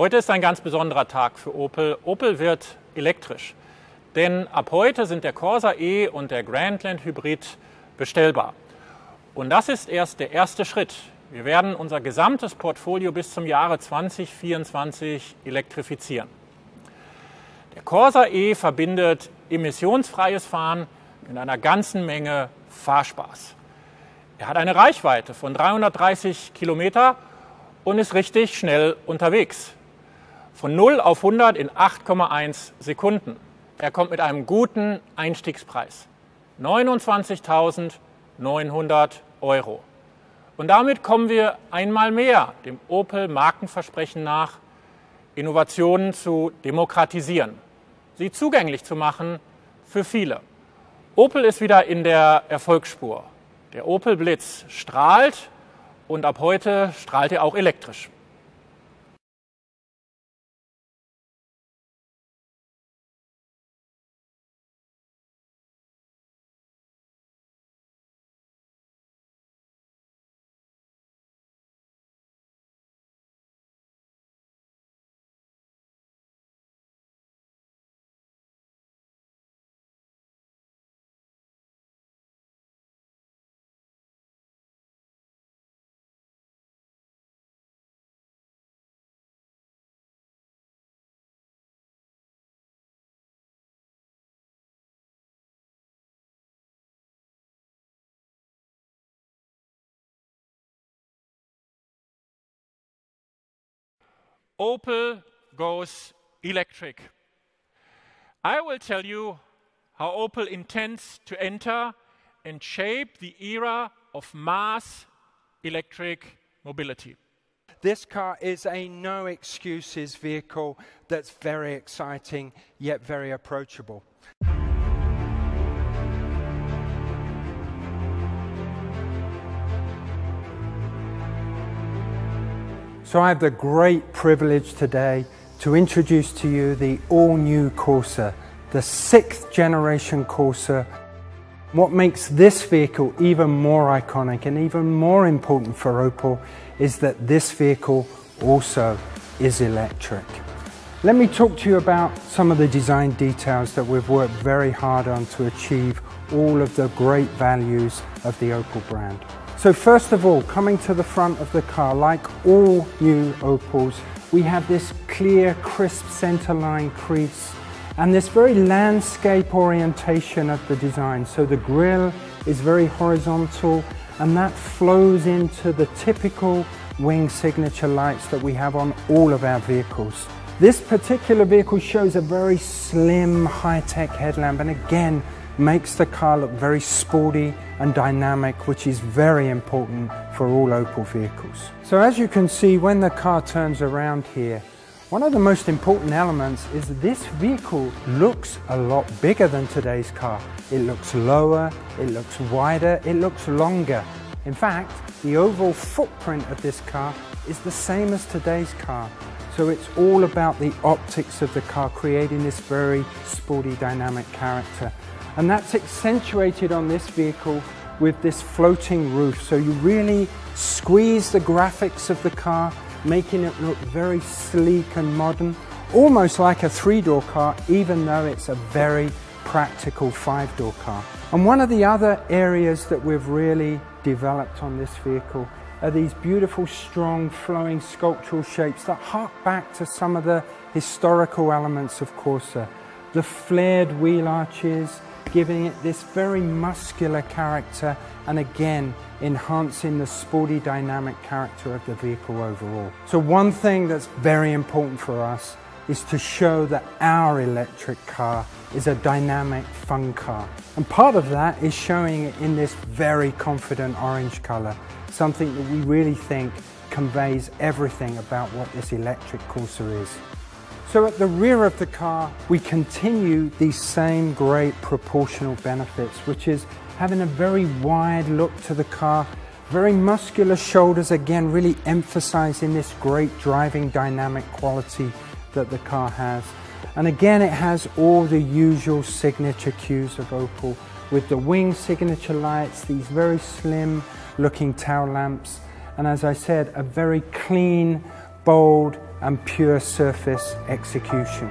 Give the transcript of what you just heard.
Heute ist ein ganz besonderer Tag für Opel. Opel wird elektrisch. Denn ab heute sind der Corsa E und der Grandland Hybrid bestellbar. Und das ist erst der erste Schritt. Wir werden unser gesamtes Portfolio bis zum Jahre 2024 elektrifizieren. Der Corsa E verbindet emissionsfreies Fahren mit einer ganzen Menge Fahrspaß. Er hat eine Reichweite von 330 Kilometer und ist richtig schnell unterwegs. Von 0 auf 100 in 8,1 Sekunden. Er kommt mit einem guten Einstiegspreis. 29.900 Euro. Und damit kommen wir einmal mehr dem Opel Markenversprechen nach, Innovationen zu demokratisieren, sie zugänglich zu machen für viele. Opel ist wieder in der Erfolgsspur. Der Opel Blitz strahlt und ab heute strahlt er auch elektrisch. Opel goes electric. I will tell you how Opel intends to enter and shape the era of mass electric mobility. This car is a no excuses vehicle that's very exciting yet very approachable. So I have the great privilege today to introduce to you the all-new Corsa, the sixth generation Corsa. What makes this vehicle even more iconic and even more important for Opel is that this vehicle also is electric. Let me talk to you about some of the design details that we've worked very hard on to achieve all of the great values of the Opel brand. So first of all, coming to the front of the car, like all new Opels, we have this clear, crisp centerline crease and this very landscape orientation of the design. So the grille is very horizontal and that flows into the typical wing signature lights that we have on all of our vehicles. This particular vehicle shows a very slim high-tech headlamp and again makes the car look very sporty and dynamic, which is very important for all Opel vehicles. So as you can see, when the car turns around here, one of the most important elements is this vehicle looks a lot bigger than today's car. It looks lower, it looks wider, it looks longer. In fact, the overall footprint of this car is the same as today's car. So it's all about the optics of the car, creating this very sporty, dynamic character. And that's accentuated on this vehicle with this floating roof. So you really squeeze the graphics of the car, making it look very sleek and modern, almost like a three-door car, even though it's a very practical five-door car. And one of the other areas that we've really developed on this vehicle are these beautiful, strong, flowing sculptural shapes that hark back to some of the historical elements of Corsa. The flared wheel arches, giving it this very muscular character and again enhancing the sporty dynamic character of the vehicle overall. So one thing that's very important for us is to show that our electric car is a dynamic fun car. And part of that is showing it in this very confident orange color, something that we really think conveys everything about what this electric Corsa is. So at the rear of the car, we continue these same great proportional benefits, which is having a very wide look to the car, very muscular shoulders, again, really emphasizing this great driving dynamic quality that the car has. And again, it has all the usual signature cues of Opel with the wing signature lights, these very slim looking tail lamps, and as I said, a very clean, bold, and pure surface execution.